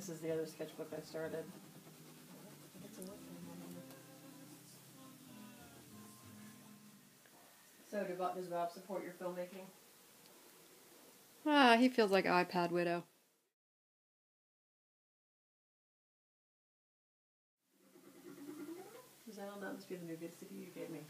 This is the other sketchbook I started. So do Bob, does Bob support your filmmaking? Ah, he feels like iPad widow. Is that must be the new good city you gave me.